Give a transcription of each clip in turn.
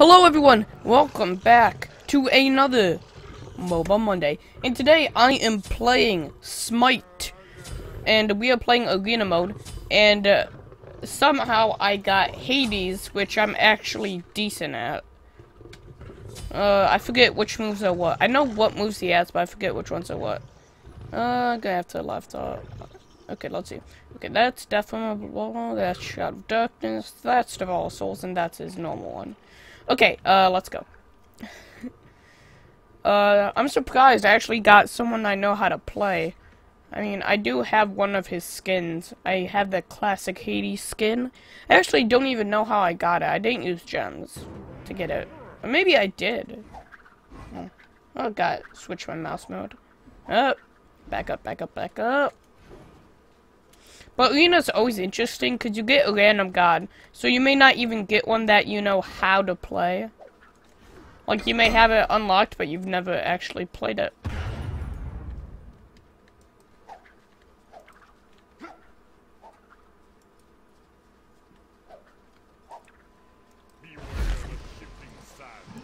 Hello everyone, welcome back to another MOBA Monday. And today I am playing Smite. And we are playing Arena mode. And uh, somehow I got Hades, which I'm actually decent at. Uh, I forget which moves are what. I know what moves he has, but I forget which ones are what. Uh, I'm gonna have to left. Okay, let's see. Okay, that's Death definitely that's Shadow of Darkness, that's Devour Souls, and that's his normal one. Okay, uh, let's go. uh, I'm surprised I actually got someone I know how to play. I mean, I do have one of his skins. I have the classic Hades skin. I actually don't even know how I got it. I didn't use gems to get it. Or maybe I did. Oh, oh God, switch my mouse mode. Up. Back up, back up, back up. But Arena's always interesting because you get a random god. So you may not even get one that you know how to play. Like you may have it unlocked but you've never actually played it.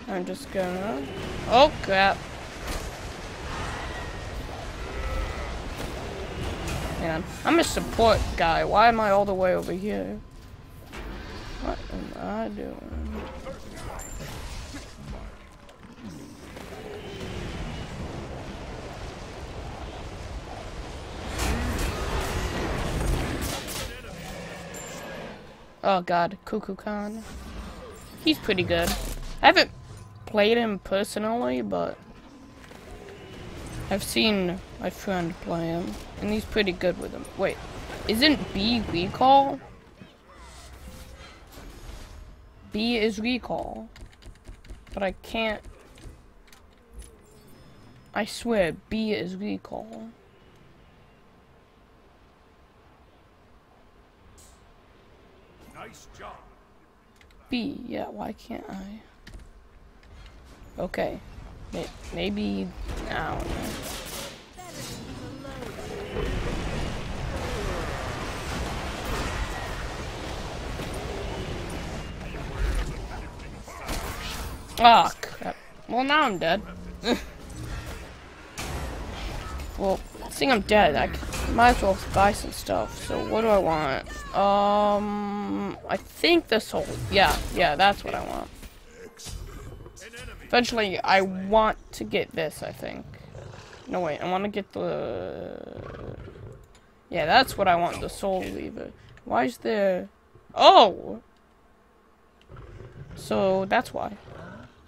I'm just gonna... Oh crap. Man, I'm a support guy. Why am I all the way over here? What am I doing? Oh god, Kukulkan. He's pretty good. I haven't played him personally, but I've seen my friend play him, and he's pretty good with him. Wait, isn't B recall? B is recall. But I can't... I swear, B is recall. Nice job. B, yeah, why can't I? Okay. Maybe, I don't know. Oh, crap. Well, now I'm dead. well, seeing I'm dead, I might as well buy some stuff. So, what do I want? Um, I think this whole... Yeah, yeah, that's what I want. Eventually, I want to get this, I think. No, wait, I want to get the... Yeah, that's what I want, the Soul Reaver. Why is there... Oh! So, that's why.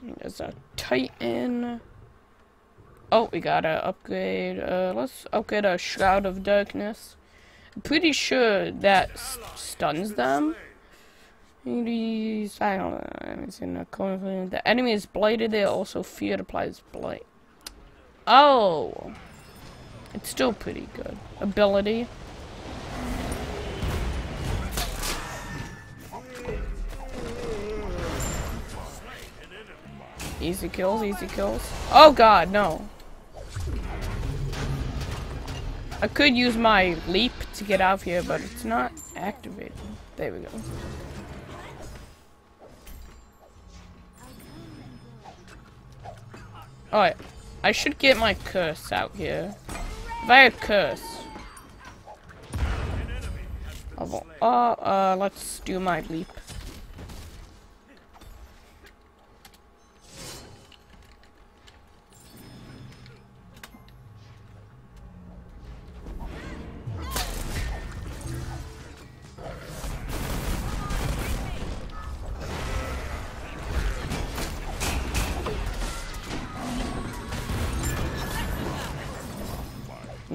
There's a Titan. Oh, we gotta upgrade. Uh, let's upgrade a Shroud of Darkness. I'm pretty sure that stuns them. Know. It's in a The enemy is blighted. They also fear applies blade. Oh, it's still pretty good. Ability. Easy kills, easy kills. Oh god, no. I could use my leap to get out of here, but it's not activated. There we go. Alright, I should get my curse out here. If I have curse. Oh, uh, uh, let's do my leap.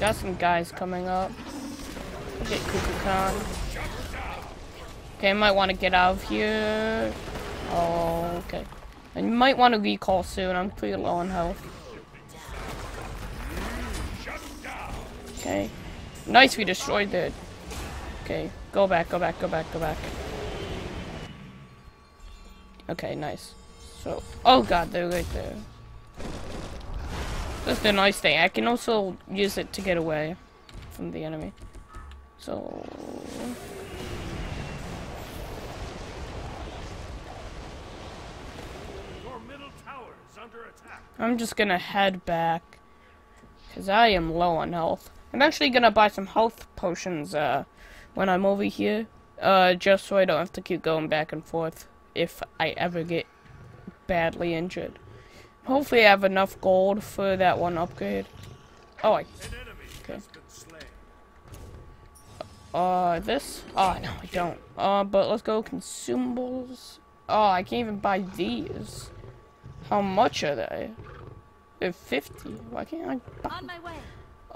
Got some guys coming up. Get Kukulkan. Okay, I might want to get out of here. Oh, okay. I might want to recall soon. I'm pretty low on health. Okay. Nice, we destroyed it. Okay, go back, go back, go back, go back. Okay, nice. So, oh god, they're right there. That's the nice thing. I can also use it to get away from the enemy. So... Your middle tower is under attack. I'm just gonna head back. Because I am low on health. I'm actually gonna buy some health potions, uh, when I'm over here. Uh, just so I don't have to keep going back and forth if I ever get badly injured. Hopefully I have enough gold for that one upgrade. Oh, I, Okay. has been slain. uh, this? Oh, no, I don't. Uh, but let's go consumables. Oh, I can't even buy these. How much are they? They're 50. Why can't I buy On my way.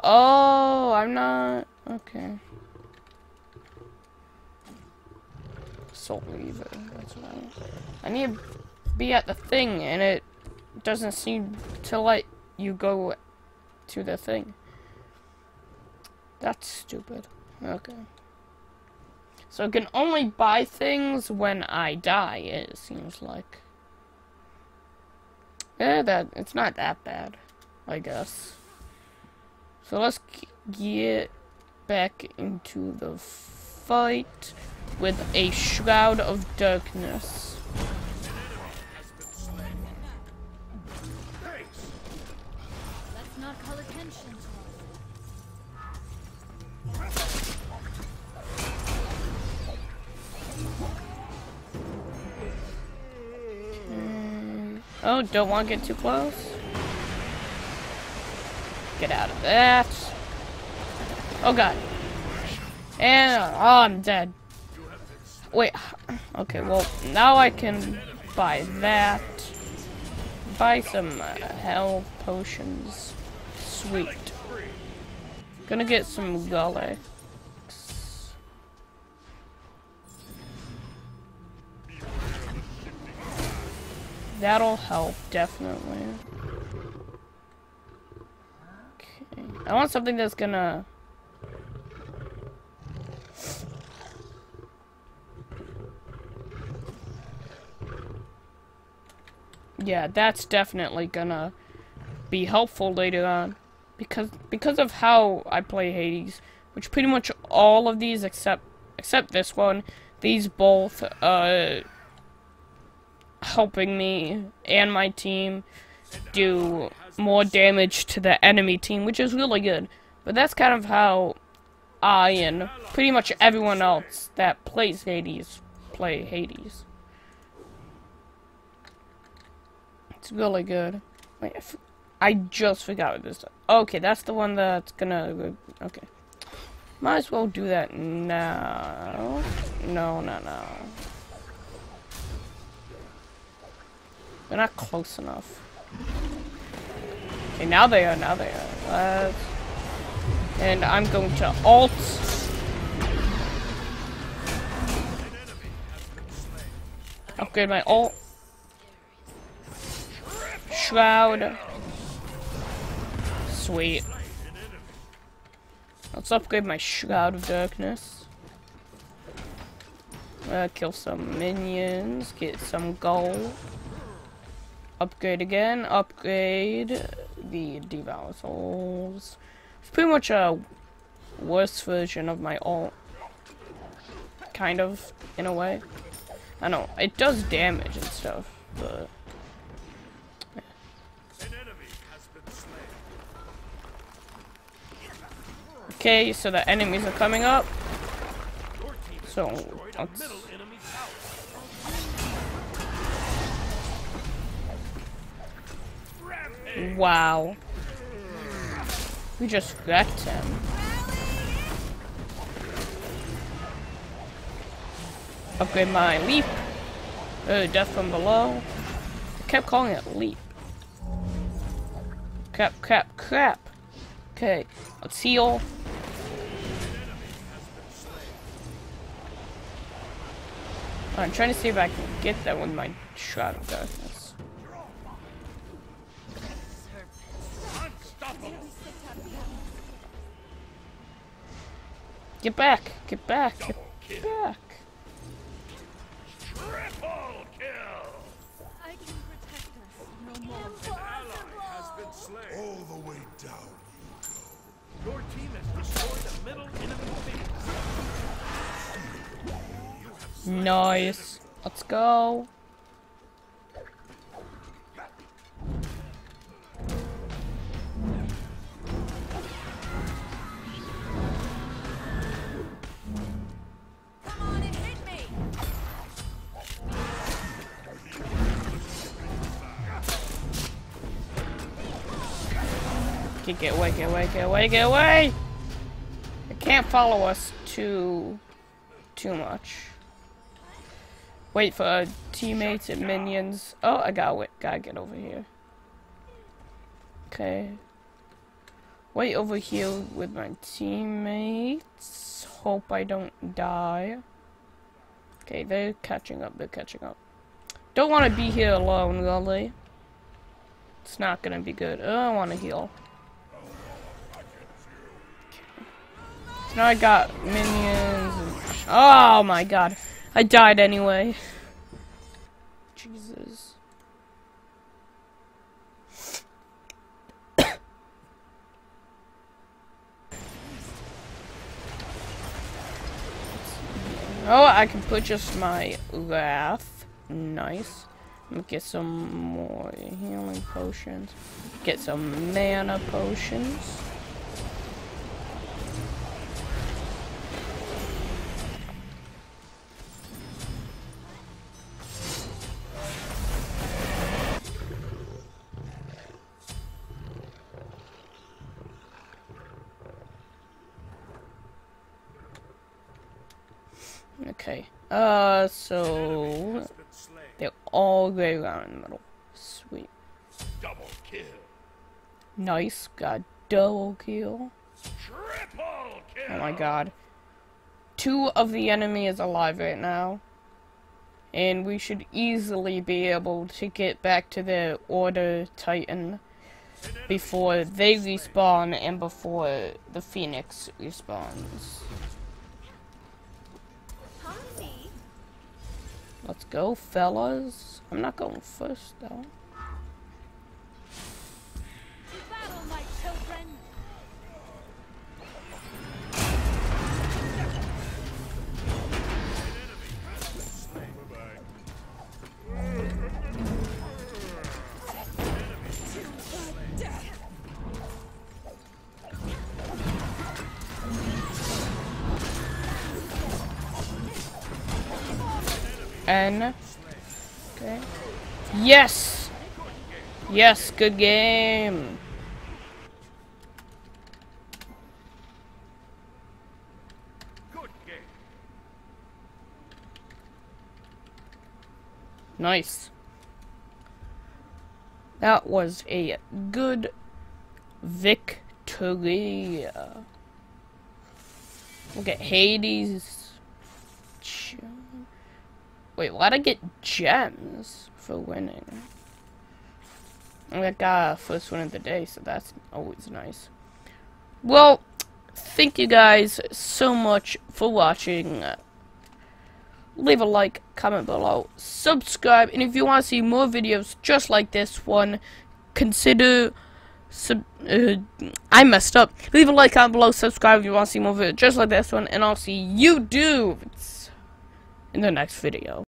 Oh, I'm not. Okay. Soul Reaver. That's what I. I need to be at the thing, and it doesn't seem to let you go to the thing. That's stupid. Okay. So I can only buy things when I die. It seems like. Yeah, that it's not that bad, I guess. So let's get back into the fight with a shroud of darkness. Oh, don't want to get too close. Get out of that. Oh god. And oh, I'm dead. Wait. Okay, well now I can buy that. Buy some uh, health potions. Sweet. Gonna get some gully. That'll help, definitely. Okay. I want something that's gonna... Yeah, that's definitely gonna be helpful later on. Because because of how I play Hades, which pretty much all of these except except this one, these both uh helping me and my team do more damage to the enemy team, which is really good. But that's kind of how I and pretty much everyone else that plays Hades play Hades. It's really good. Wait, I just forgot what this. Okay, that's the one that's gonna. Okay, might as well do that now. No, no, no. They're not close enough. Okay, now they are. Now they are. Uh, and I'm going to alt. Upgrade my alt. Shroud. Sweet. Let's upgrade my Shroud of Darkness. Uh, kill some minions, get some gold. Upgrade again, upgrade the Devour Souls. It's pretty much a worse version of my alt. Kind of, in a way. I know, it does damage and stuff, but... Okay, so the enemies are coming up. So, let's- Wow. We just wrecked him. Upgrade my leap. Uh, death from below. I kept calling it leap. Crap, crap, crap. Okay, let's heal. I'm trying to see if I can get that with my Shroud of Darkness. Get back! Get back! Get back! Triple kill! I can protect us no more. Has been slain. All the way down you go. Your team has destroyed the middle enemy base. Nice. Let's go. Get, get away, get away, get away, get away! It can't follow us too, too much. Wait for teammates and minions. Oh, I gotta wait, gotta get over here. Okay. Wait over here with my teammates. Hope I don't die. Okay, they're catching up, they're catching up. Don't want to be here alone, really. It's not gonna be good. Oh, I want to heal. Now I got minions. Oh my god. I died anyway. Jesus. oh, I can put just my wrath. Nice. Let me get some more healing potions. Get some mana potions. Okay. Uh, so Has been slain. they all go around in the middle. Sweet. Double kill. Nice. Got double kill. Triple kill. Oh my god. Two of the enemy is alive right now. And we should easily be able to get back to the Order Titan before they respawn and before the Phoenix respawns. Let's go, fellas. I'm not going first, though. N. Okay. Yes! Yes, good game. Nice. That was a good victory. We'll get Hades. Wait, why'd I get gems for winning? I got first win of the day, so that's always nice. Well, thank you guys so much for watching. Leave a like, comment below, subscribe, and if you want to see more videos just like this one, consider sub. Uh, I messed up. Leave a like, comment below, subscribe if you want to see more videos just like this one, and I'll see you dudes in the next video.